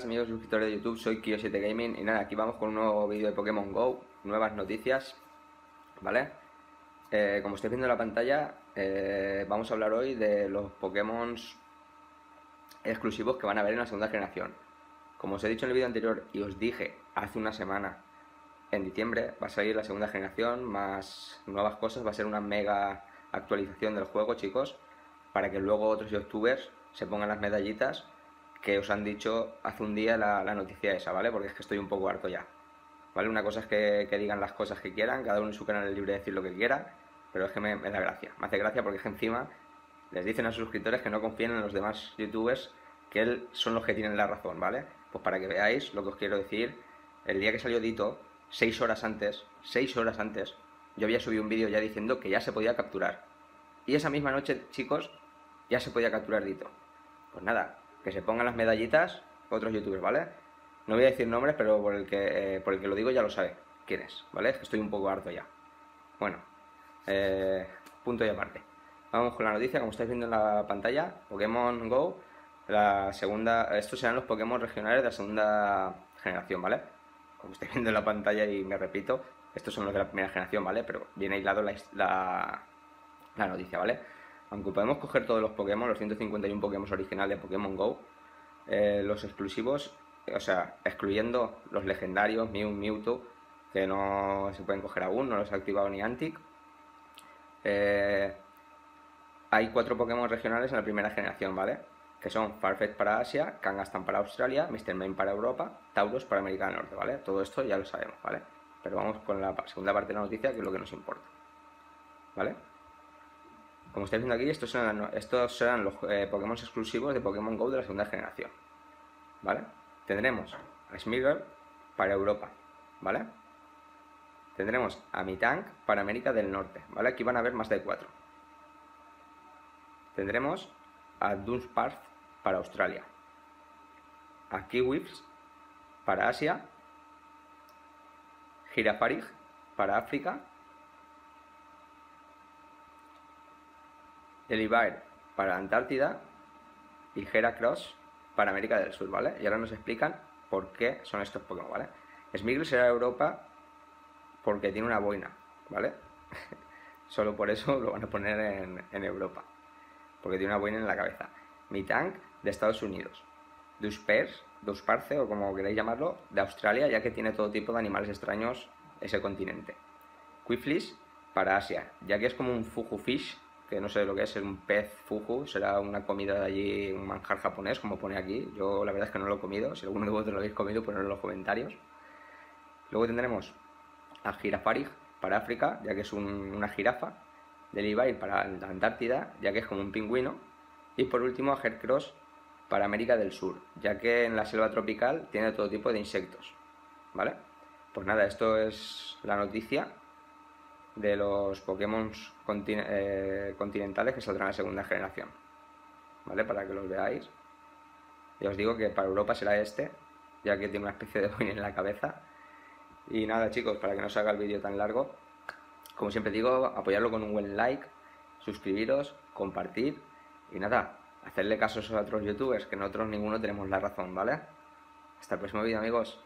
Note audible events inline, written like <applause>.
suscriptores de YouTube, soy Kio7 Gaming y nada, aquí vamos con un nuevo vídeo de Pokémon GO, nuevas noticias, ¿vale? Eh, como estáis viendo en la pantalla, eh, vamos a hablar hoy de los Pokémon exclusivos que van a haber en la segunda generación. Como os he dicho en el vídeo anterior y os dije hace una semana, en diciembre va a salir la segunda generación, más nuevas cosas, va a ser una mega actualización del juego, chicos, para que luego otros youtubers se pongan las medallitas que os han dicho hace un día la, noticia esa, ¿vale? Porque es que estoy un poco harto ya. ¿Vale? Una cosa es que, digan las cosas que quieran, cada uno en su canal es libre de decir lo que quiera, pero es que me, da gracia. Me hace gracia porque es que encima les dicen a sus suscriptores que no confíen en los demás youtubers, que él son los que tienen la razón, ¿vale? Pues para que veáis lo que os quiero decir, el día que salió Dito, seis horas antes, seis horas antes, yo había subido un vídeo ya diciendo que ya se podía capturar. Y esa misma noche, chicos, ya se podía capturar Dito. Pues nada, que se pongan las medallitas otros youtubers, ¿vale? No voy a decir nombres, pero por el que, eh, por el que lo digo ya lo sabe quién es, ¿vale? Estoy un poco harto ya. Bueno, eh, punto y aparte. Vamos con la noticia, como estáis viendo en la pantalla, Pokémon GO, la segunda, estos serán los Pokémon regionales de la segunda generación, ¿vale? Como estáis viendo en la pantalla y me repito, estos son los de la primera generación, ¿vale? Pero viene aislado la, la, la noticia, ¿vale? Aunque podemos coger todos los Pokémon, los 151 Pokémon originales de Pokémon GO, eh, los exclusivos, o sea, excluyendo los legendarios, Mew, Mewtwo, que no se pueden coger aún, no los ha activado ni Antic. Eh, hay cuatro Pokémon regionales en la primera generación, ¿vale? Que son Farfetch para Asia, Kangaskhan para Australia, Mr. Main para Europa, Tauros para América del Norte, ¿vale? Todo esto ya lo sabemos, ¿vale? Pero vamos con la segunda parte de la noticia, que es lo que nos importa, ¿vale? Como estáis viendo aquí, estos serán, los eh, Pokémon exclusivos de Pokémon GO de la segunda generación. ¿Vale? Tendremos a Smeargle para Europa. ¿Vale? Tendremos a Mitank para América del Norte. ¿Vale? Aquí van a haber más de cuatro. Tendremos a Dunsparce para Australia. A Kiwifs para Asia. Girafarig para África Elivair para Antártida y Heracross para América del Sur, ¿vale? Y ahora nos explican por qué son estos Pokémon, ¿vale? Smeargle será Europa porque tiene una boina, ¿vale? <laughs> Solo por eso lo van a poner en, Europa, porque tiene una boina en la cabeza. Mitank de Estados Unidos. Duspers, Dusparce o como queráis llamarlo, de Australia, ya que tiene todo tipo de animales extraños ese continente. Quiflis para Asia, ya que es como un Fugu Fish no sé lo que es, un pez fugu, será una comida de allí, un manjar japonés, como pone aquí. Yo la verdad es que no lo he comido, si alguno de vosotros lo habéis comido, ponedlo en los comentarios. Luego tendremos a Girafarig para África, ya que es una jirafa. Delivair para la Antártida, ya que es como un pingüino. Y por último a Hercross para América del Sur, ya que en la selva tropical tiene todo tipo de insectos. ¿Vale? Pues nada, esto es la noticia de los Pokémon eh, continentales que saldrán en la segunda generación. ¿Vale? Para que los veáis. Ya os digo que para Europa será este, ya que tiene una especie de boina en la cabeza. Y nada chicos, para que no se haga el vídeo tan largo, como siempre digo, apoyarlo con un buen like, suscribiros, compartir y nada, hacerle caso a otros youtubers, que nosotros ninguno tenemos la razón, ¿vale? Hasta el próximo vídeo amigos.